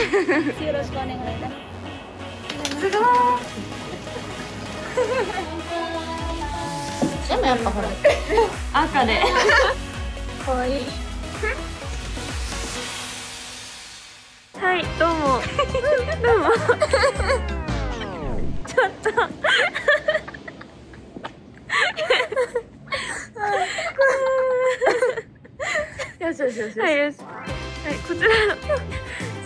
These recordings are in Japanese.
よろしくお願いいたします。すごい。でもやっぱほら赤で。かわいい。はいどうも。どうも。ちょっと。よしよしよし。はいよしはいこちら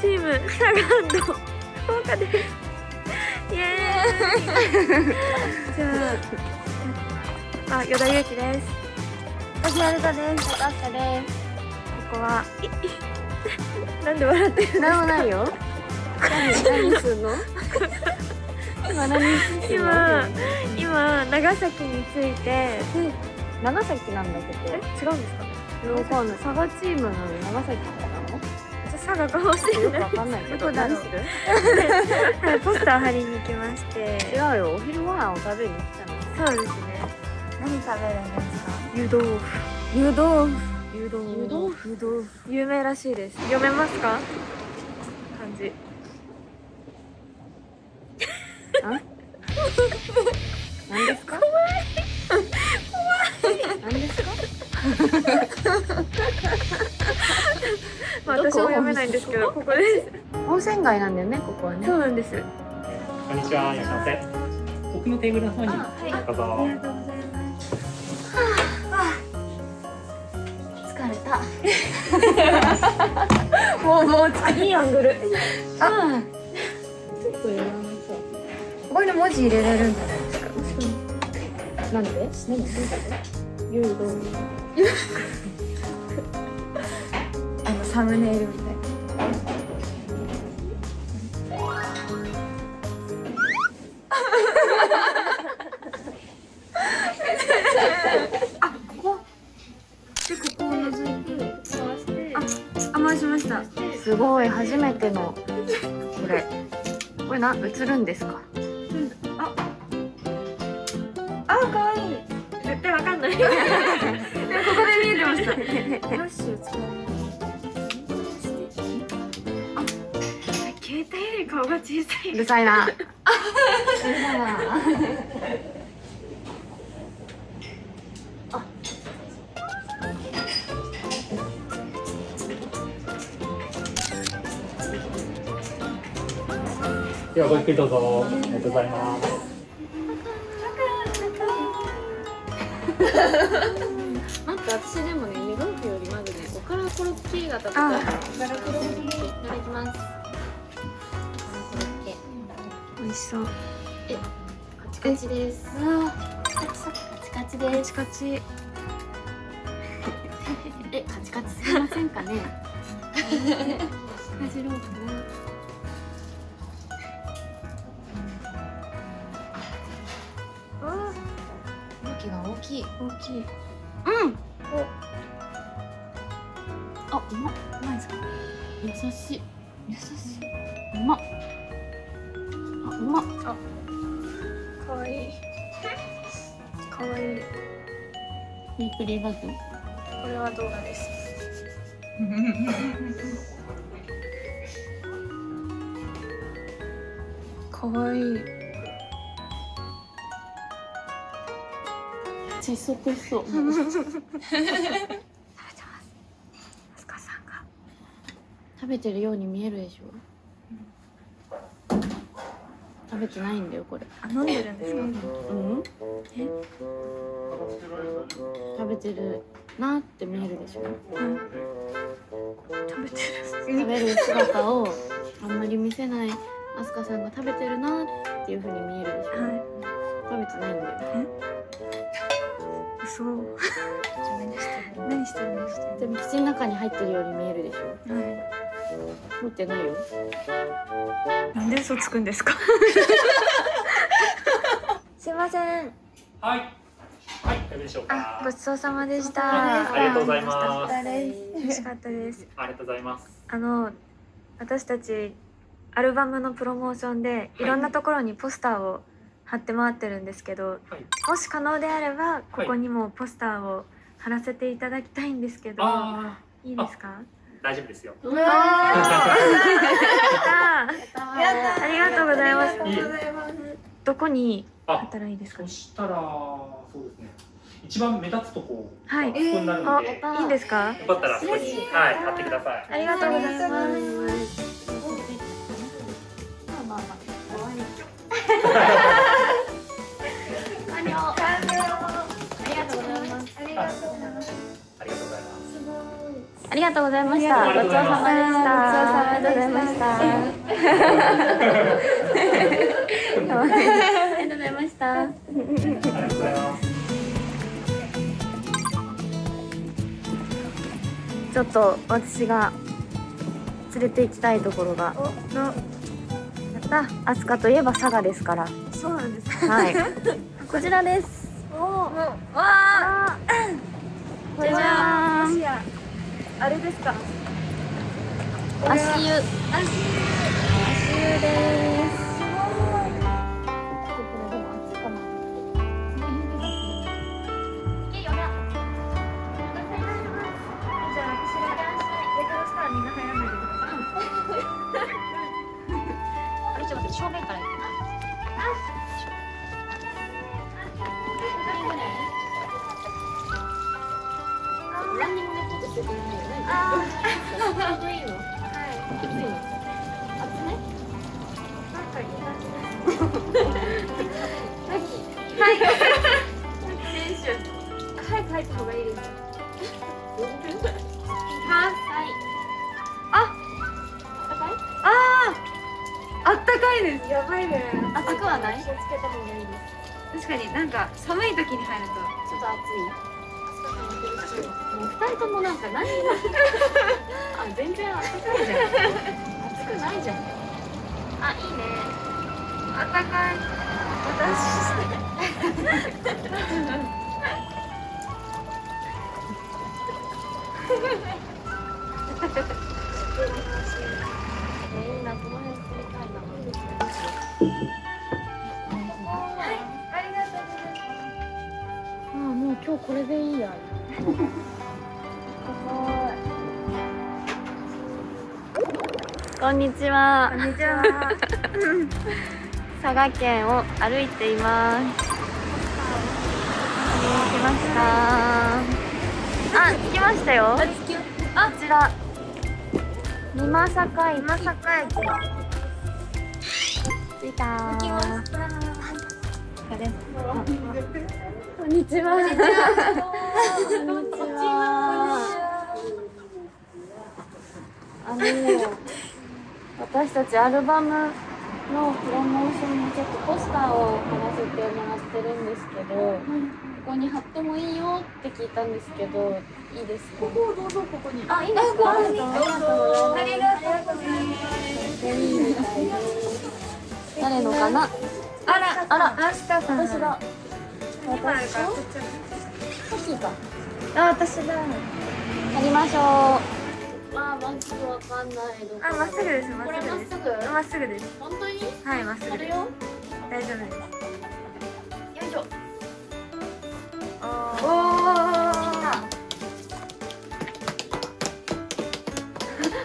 チームサガンド豪華です。イエーイ。じゃああ、与田祐希です。私はるかです。高橋です。ここは なんで笑ってるなんもないよ。何何すんの？今何今今長崎に着いて。長崎なんだけ？えど違うんですか？わかんない。佐賀チームなのに長崎佐賀かもしれないよくわかんないけどどこだろう何する？はいポスター貼りに行きまして。違うよお昼ご飯を食べに来たの。そうですね。何食べるんですか湯豆腐。湯豆腐。湯豆腐。湯豆腐。湯豆腐。有名らしいです読めますか？漢字。あ？何ですか？怖い。怖い。何ですか？まあ私も読めないんですけどこ？こです。温泉街なんだよねここはね。そうなんです。こんにちは、いらっしゃいませ。奥のテーブルの方に。どうぞ。ありがとうございます。疲れた。もうもう疲れいいアングル。あ。ちょっとやらなさここに文字入れれるんじゃないですか？なんでなんで？湯豆腐あのサムネイルみたいでここを覗いて回して。あ回しましたすごい。初めてのこれ。これな映るんですか？あ。可愛い。絶対わかんない。でもここで見えてました。ラッシュ使う携帯より顔が小さいうるさいなではごゆっくりどうぞ。ありがとうございます。待って私でもね湯豆腐よりまずねおからコロッケが食べたいあおからコロッケいただきますしそう。カチカチです。カチカチです。カチカチ。えカチカチすぎませんかね？かじろうかな向きが大きい大きい。うん。あうまっ。うまいですか？優しい。優しいビークリーバズこれは動画です。かわいい。窒息しそう。食べてるように見えるでしょ食べてないんだよこれ。あ飲んでるんですか？うん。え？食べてるなって見えるでしょ？食べてる。食べる姿をあんまり見せないアスカさんが食べてるなっていう風に見えるでしょ？は食べてないんだよい嘘。何してるんですかでも口の中に入ってるように見えるでしょ？は持ってないよいなんで嘘つくんですか？すいませんはい。はい、いかがでしょうあ、か。ごちそうさまでした。ありがとうございます美味しかったです。ありがとうございます。あの、私たちアルバムのプロモーションでいろんなところにポスターを貼って回ってるんですけど、はい。もし可能であればここにもポスターを貼らせていただきたいんですけど、あいいですか？あ、大丈夫ですよ。ったありがとうございます。どこにあ、貼ったらいいですか？そしたらそうですね。一番目立つとこはい。がここになるので、よいいんですか？かったらそこにはい貼ってください。ありがとうございます。まあまあまあ可愛いありがとうございました。ありがとうございますごちそうさまでした。ありがとうございました。ありがとうございました。ちょっと私が連れて行きたいところが。のやった。アスカといえば佐賀ですから。そうなんですはい。こちらです。おおわあこじゃじゃーんあれですか。足湯足湯足です寒い時に入るとちょっと暑い。もう二人ともなんか何もあ全然暖かいじゃん暑くないじゃんあいいね暖かい私これでいいや。こんにちは。こんにちは。佐賀県を歩いています。来ました。あ来ましたよ。あこちら。美作駅。今坂駅。着いたー。来ましたこんにちは。こんにちは。あの、私たちアルバムのプロモーションのちょっとポスターを貼らせてもらってるんですけど、ここに貼ってもいいよって聞いたんですけど、いいですか？ここどうぞここにあ、いいですか？ありがとうございます。ありがとうございます。誰のかな？あらあらアシカさん私だ。あ私からさっきか。あ私だ貼りましょう。あ、まっすぐ。わかんない。どあまっすぐ。ですまっすぐ。ですまっすぐ。です本当に。はいまっすぐ。よ。大丈夫ですよいしょ。おお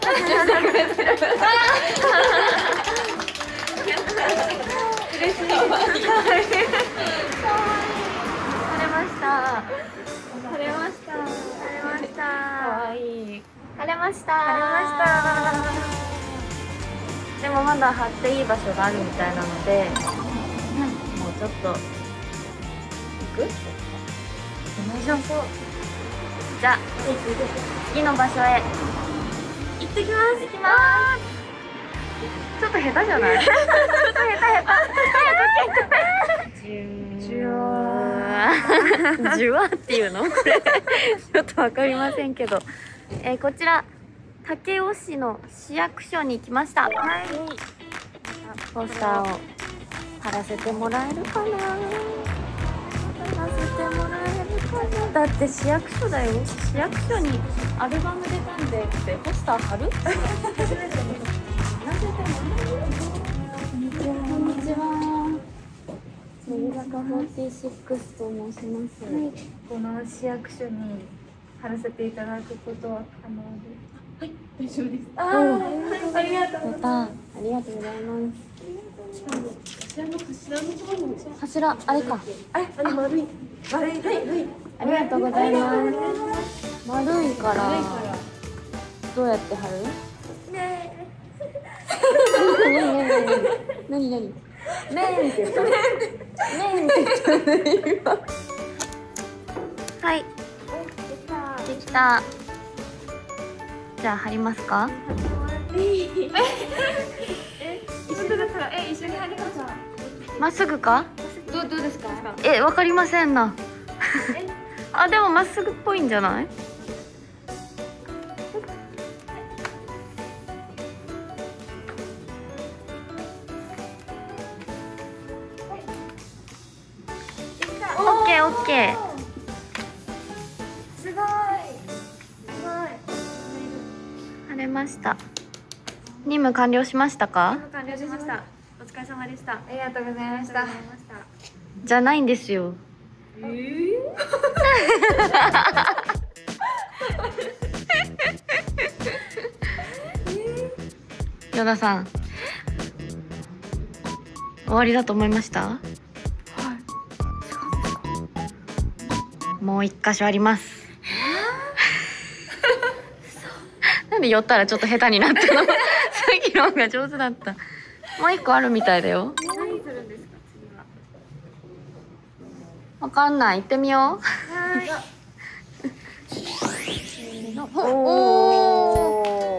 貼れました。貼れました。晴れました可愛い貼れました。晴れまでもまだ貼っていい場所があるみたいなので、もうちょっと行く？行きましょう。じゃあ次の場所へ行ってきます。行きます。ちょっと下手じゃない？ちょっと下手下手。わー。じゅわっていうの？これちょっとわかりませんけど、えーこちら武雄市の市役所に来ました。はい。ポスターを貼らせてもらえるかな？貼らせてもらえるかな？だって市役所だよ。市役所にアルバム出たんでってポスター貼る？貼らせてもらえる？乃木坂46と申します。この市役所に貼らせていただくことは可能です。あーありがとうやったありがとうございます。柱あれかあれあれ丸い丸いはいはいありがとうございます。丸いからどうやって貼る？ね何何何何麺って言った麺って言った今 はい。できた。じゃあ貼りますか？まっすぐか？どうどうですか？えわかりませんな。あでもまっすぐっぽいんじゃない？任務完了しましたか？完了しました。お疲れ様でした。ありがとうございましありがとうございました。じゃないんですよ。えー？ヨダさん終わりだと思いました？もう一箇所あります。なんで寄ったらちょっと下手になったの？さっきの方が上手だった。もう一個あるみたいだよ。何するんですか次は。わかんない。行ってみよはい。うお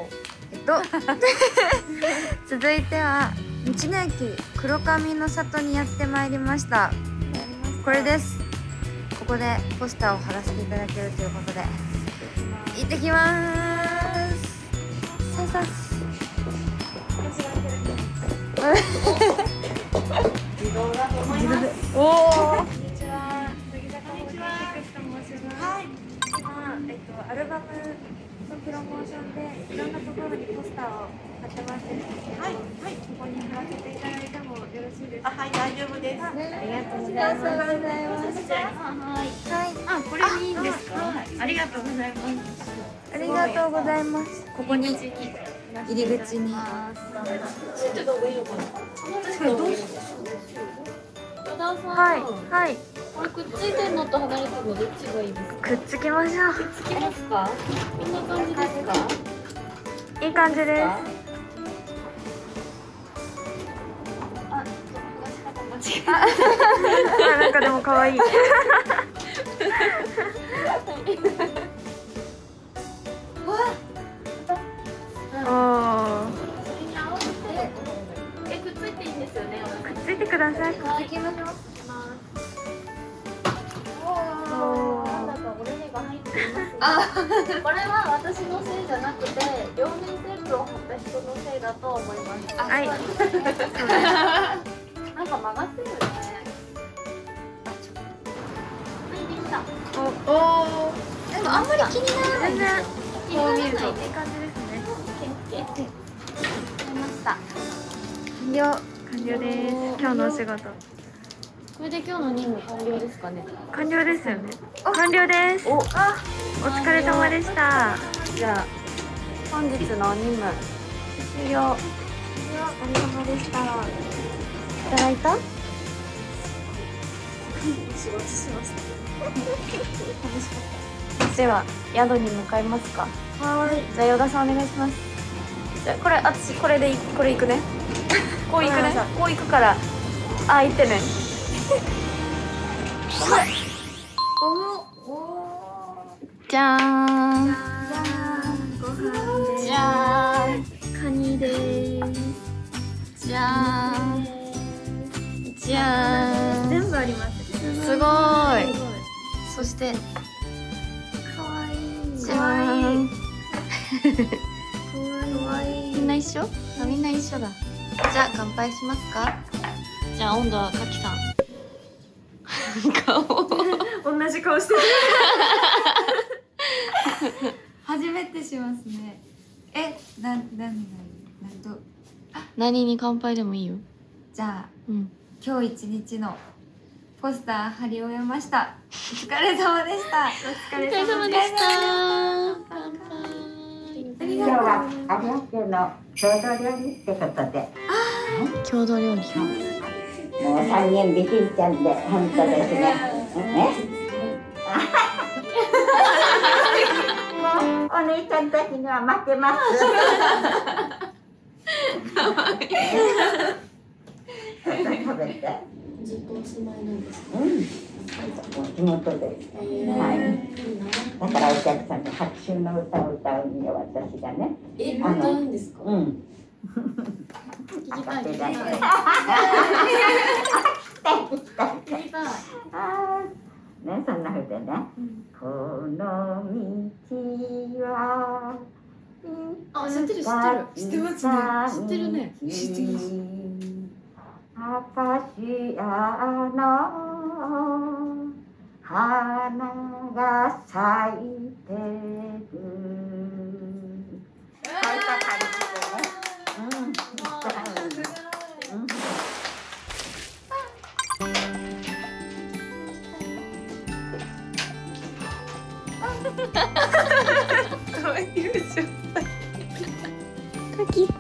おえっと。続いては道の駅黒髪の里にやってまいりました。これです。ここでポスターを貼らせていただけるということで。行ってきます。さあさおおこんにちは。乃木坂の菊池と申します。はい。今えっとアルバムのプロモーションでいろんなところにポスターを貼ってもらってです。けど、はい。はい。ここに貼らせてい。ただい。てもよろしい。ですか。あはい。大丈夫です。ありがとうござい。ます。そちらにはい。はい。あこれい。い。んですか。ありがとうござい。ます。ありがとうござい。ますここに入り口に。はいはい。これくっついてんのと離れてるのどっちがいいですか？くっつきましょう。つきますか？こんな感じですか？いい感じです。あ、ちょっと話し方間違えあなんかでも可愛い。おお。それに合わせてえ、くっついていいんですよねくっついてください。はい、行きましょうおなんだか折れ目が入っていますこれは私のせいじゃなくて両面テープを貼った人のせいだと思いますはい。なんか曲がってるよねおお。でもあんまり気にならない全然気にならないいい感じです。ね。オッケー出ました完了。完了。です。今日のお仕事これで今日の任務完了。ですかね完了。ですよね。完了。です。おお疲れ様でした。じゃあ本日の任務終了。お疲れ様でしたいただいたでは宿に向かいますかはいじゃあ依田さんお願いしますじゃあこれ私これでいこれ行くね。こう行くね。こう行くから。あ行ってね。じゃーん。じゃーんカニでじゃーんじゃーん全部あります。すごーい。そして。可愛いじゃーん。可愛いみんな一緒？あみんな一緒だ。じゃあ乾杯しますか？じゃあ温度はかきさん。顔同じ顔してる。初めてしますね。えななんなんなんと？何に乾杯でもいいよ。じゃあうん。今日一日のポスター貼り終えました。お疲れ様でした。お疲れ様でした。乾杯今日は有明の郷土料理ってことで郷土料理もう三人美人ちゃんで本当ですね。ね。もうお姉ちゃんたちには負けます。食べて。ずっとお住まいなんですか。うん。もう地元で。はい。だからお客さんに白秋の歌を歌うんよ私がね。え、歌うんですか？うん。聞きたい。聞きたい。聞きたい。あーね、そんなふうでね、この道はあ、知ってる知ってる。知ってますね。知ってるね。知ってます。アカシアの花が咲いてる。こういった感じでね。うん。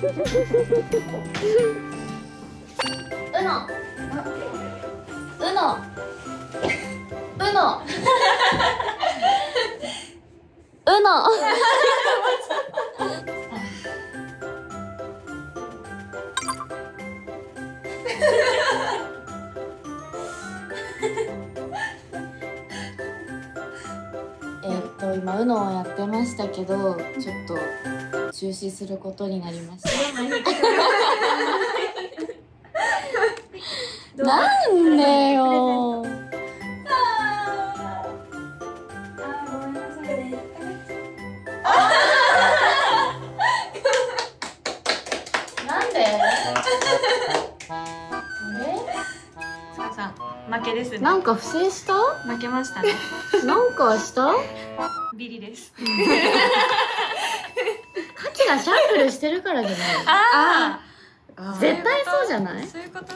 の。うの。うの。うの。えーっと今うのをやってましたけどちょっと中止することになりました。なんでよ。なんで？負けですね。なんか不正した？負けましたね。なんかした？ビリです がシャッフルしてるからじゃないあ絶対そうじゃない？そういうこと？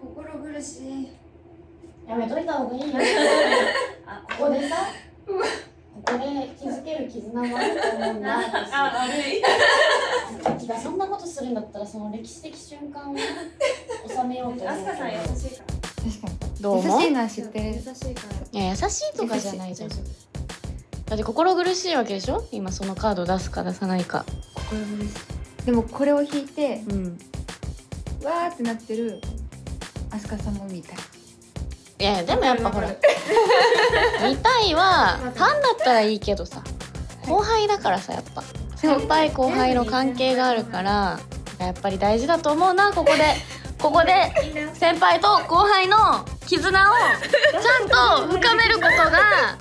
心苦しい。やめといた方がいいよ。あここでさ。ここで築ける絆もあると思うんだ。私。悪い。カキがそんなことするんだったらその歴史的瞬間を収めようと思うけど。しいから。確かどう優しいのは知ってる。いや優しいとかじゃないじゃんだって心苦しいわけでしょ？今そのカード出すか出さないか。心苦しい。でもこれを引いてうん。わーってなってるアスカさんも見たい。いやいやでもやっぱほら 見たいはファンだったらいいけどさ後輩だからさやっぱ。先輩後輩の関係があるからやっぱり大事だと思うなここで。ここで先輩と後輩の絆をちゃんと深めることが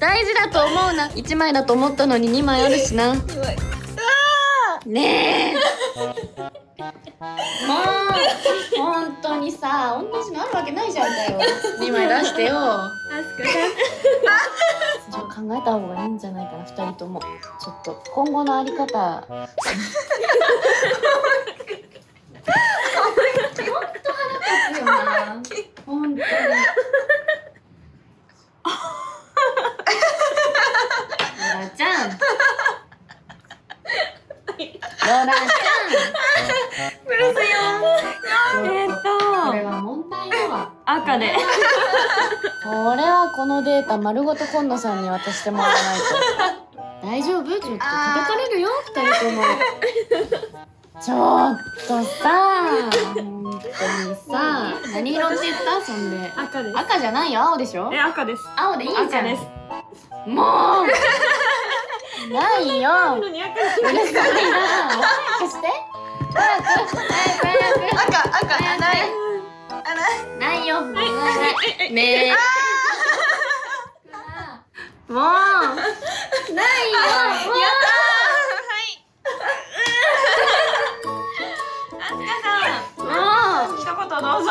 大事だと思うな。1枚だと思ったのに2枚あるしな。ねえ。もう本当にさ同じのあるわけないじゃんだよ。2枚出してよ。ちょっと考えた方がいいんじゃないかな2人とも。ちょっと今後のあり方。本当腹立つよな本当にロラちゃん。ロラちゃん。えーっこれは問題だわ。と赤で。これはこのデータ丸ごと今野さんに渡してもらわないと。大丈夫？ちょっと叩かれるよ？二人とも。ちょっとさ。本当にさ。何色って言った？そんで。赤です。赤じゃないよ？青でしょ？え赤です。青でいいじゃん。赤ですもう。ないよ。いないないよ。ないないねえもう。ないよ。もう。一言どうぞ。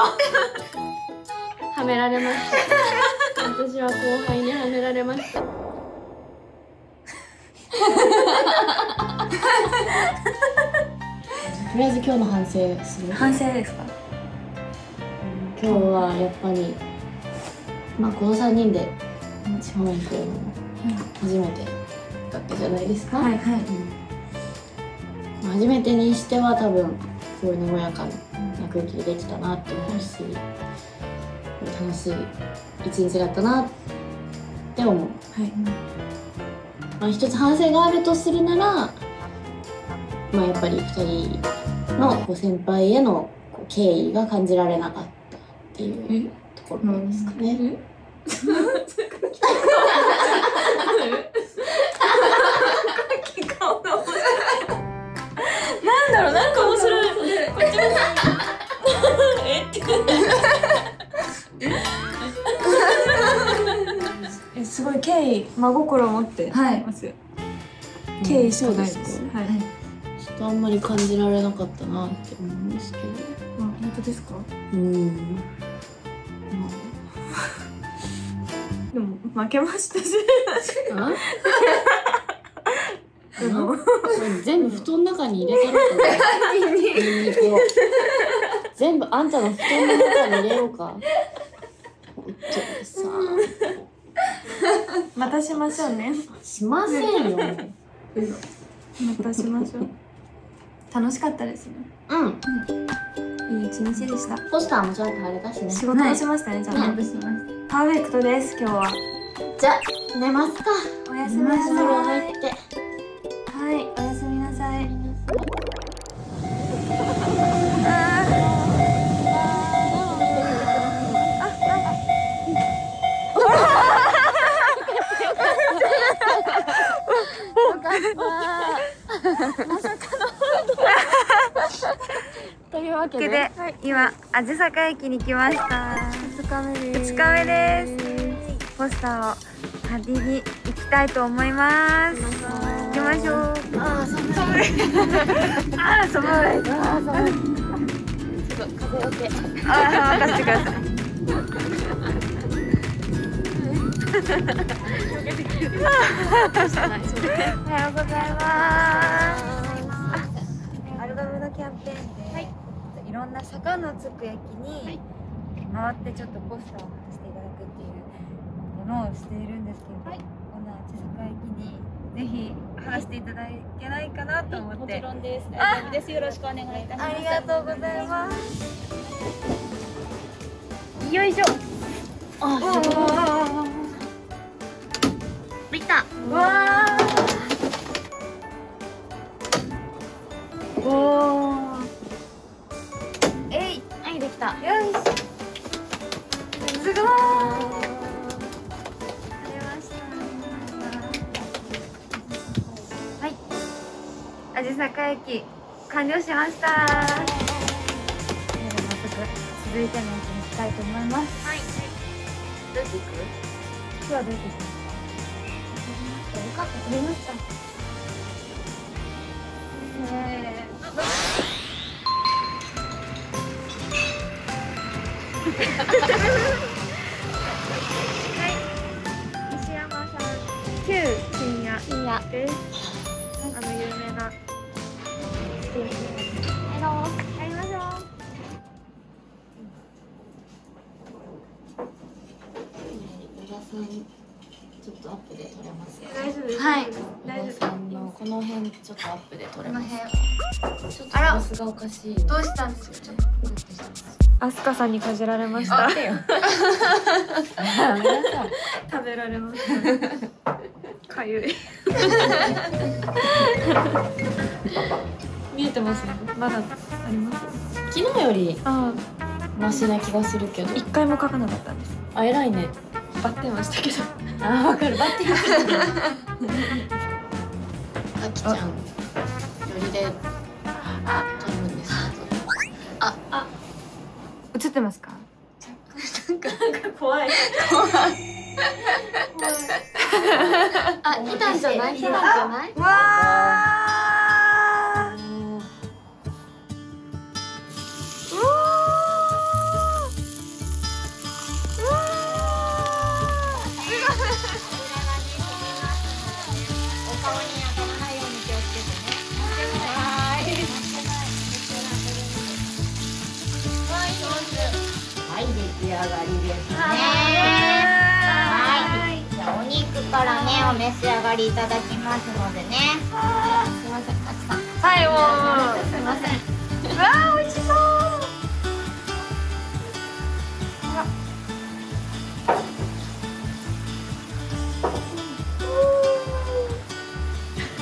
はめられました私は後輩にはめられました。とりあえず今日の反省する？反省ですか？今日はやっぱりまあこの3人で地方に来るのも初めてだったじゃないですか、はいはい。まあ初めてにしては多分すごい和やかな空気でできたなって思うし楽しい一日だったなって思う、はい。まあ、一つ反省があるとするならまあやっぱり2人のこう先輩へのこう敬意が感じられなかったっていうところですかね。なんだろう。なんか面白い。こっちも えってすごい敬意真心を持ってはい。ますよ、うん。敬意しかないですはい、ちょっとあんまり感じられなかったなって思うんですけど。あ本当ですか？うん。でも負けましたし。あ？あ？のこれ全部布団の中に入れたろう？かなニンニクを全部あんたの布団の中に入れようか。本当にさまたしましょうね。しませんよ。またしましょう。楽しかったですね。うん。いい一日でした。ポスターもちゃんと貼れたしね。仕事もしましたね、じゃあ、うんしますパーフェクトです今日は。じゃあ寝ますか。おやすみなさい。はい。おやすみ というわけででで、今味坂駅に来ました。2日目です。2日目です。ポスターを貼りに行きたいと思います。行きましょう。あ あ寒い。あー寒い。ちょっと風よけ。あー任せてくださいおはようございます。アルバムのキャンペーンで、い、ろんな坂のつく駅に回ってちょっとポスターを貼らせていただくっていうものをしているんですけど、この味坂駅にぜひ貼らせていただけないかなと思って、もちろんです。大丈夫です。よろしくお願いいたします。ありがとうございます。よいしょ。あすごいできた。わーおー。えい。はいできた。よしすごーい。取れました。はい。味坂駅完了しました。では早速続いての駅に行きたいと思います。はいどうやって行く？今日はどうやって行きますかった取れました。えー。西山さん。旧深夜。深夜ですあの有名なはい。大丈小田さんのこの辺ちょっとアップで撮れます。かちょっと様子がおかしいどうしたんですか？アスカさんにかじられました。よ。食べられましたかゆい。見えてます？ねまだあります？昨日よりあマシな気がするけど。あ一回も書かなかったんです。あ偉いねバッテンはしたけど。あわかる。バッテンあきちゃん。よりで撮るんです映ってますか？怖い。あ来たんじゃない？来たんじゃない？わーお召し上がりいただきますのでね。すいませんたくさんはいもうすいません。うわー美味しそう。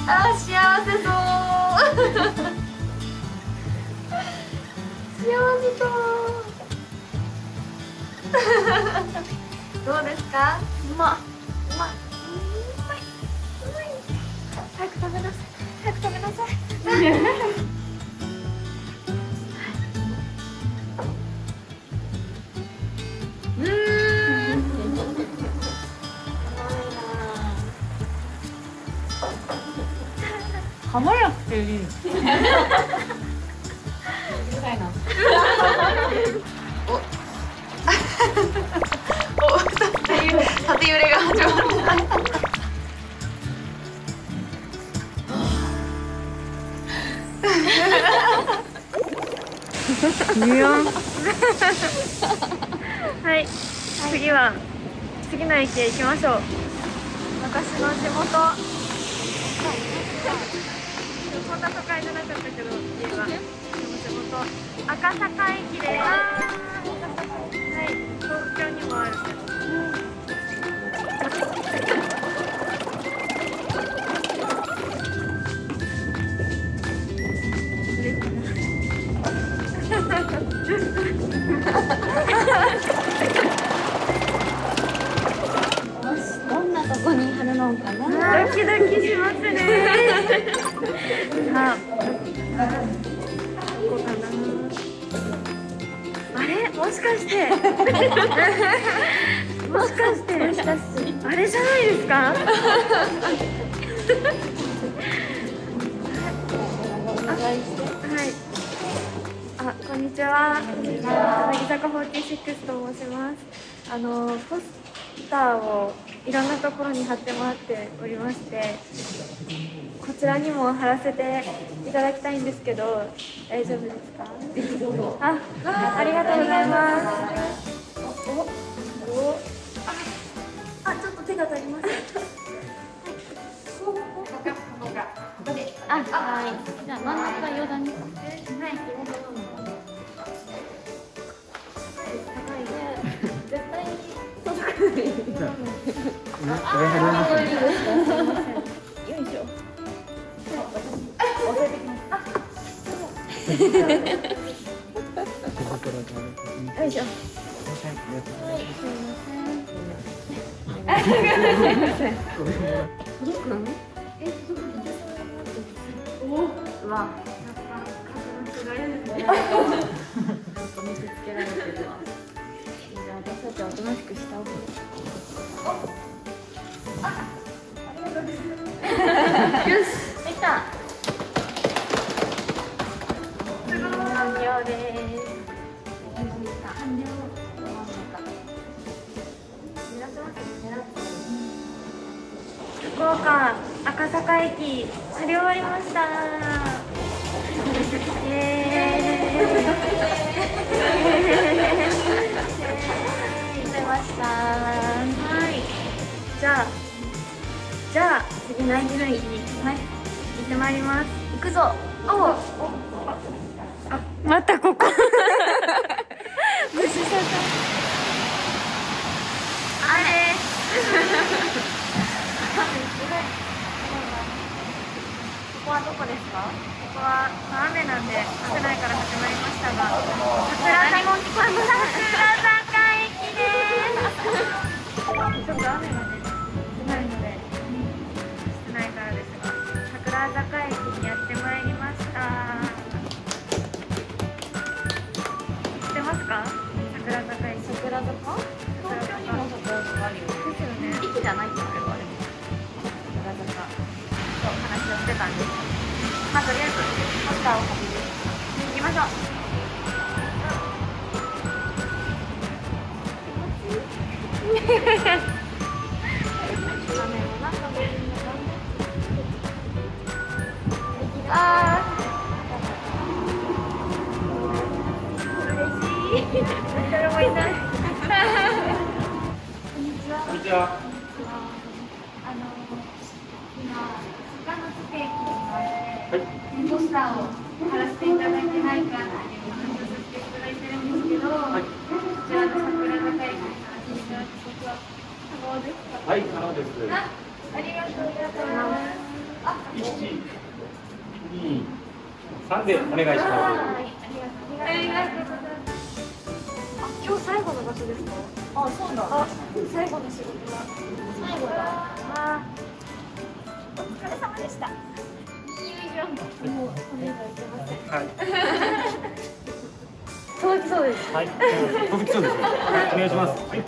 あー幸せそう。幸せそう。どうですか？うまう噛まなくていい はい次は次の駅へ行きましょう。私の地元こんな都会じゃなかったけど家はでも地元赤坂駅ですはい東京にもある。けどのかな？ドキドキしますね。さあどこかな？あれ？もしかして。もしかして。あれじゃないですか？あはい。あこんにちは。乃木坂46と申します。あのポスターをいろんなところに貼ってもらっておりましてこちらにも貼らせていただきたいんですけど大丈夫ですか？あありがとうございます。おおああちょっと手が足りません。あはい。じゃあ真ん中余談に。絶わやっぱ数の違いですね見せつけられてるわじゃあ私たちはおとなしくしたおくよしできた完了です。完了福岡赤坂駅乗り終わりましたイエーイしたはい。じゃあじゃあ次の駅の駅にはい行ってまいります。行くぞ。おおあまたここ。無視さあれ。ここはどこですか？ここは、まあ、雨なんで危ないから始まりましたが。桜坂ちょっと雨がね少ないので少ないからですが桜坂駅にやってまいりました。知ってますか？桜坂駅。桜坂？東京にも桜坂あるよですよね。駅じゃないんですけどあれも桜坂。と話をしてたんです。まあとりあえずポスターを貼って。行きましょうあー嬉しい。誰もいない。こんにちは。3でお願いします。今日最後の場所ですか？あそうなんだ。最後の仕事。は最後だあお疲れ様でした。もう骨いしませはい。そうですはい。そうです、ね、はい、お願いします。はい。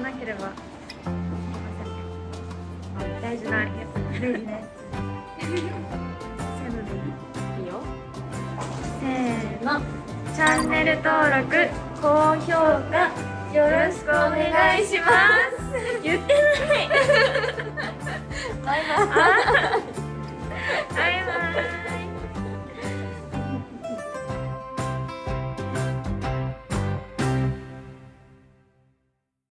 なければ。大事なやつ。大事なやつ。せーのでいいよ。せーの。チャンネル登録、高評価、よろしくお願いします。言ってない。バイバイ。あ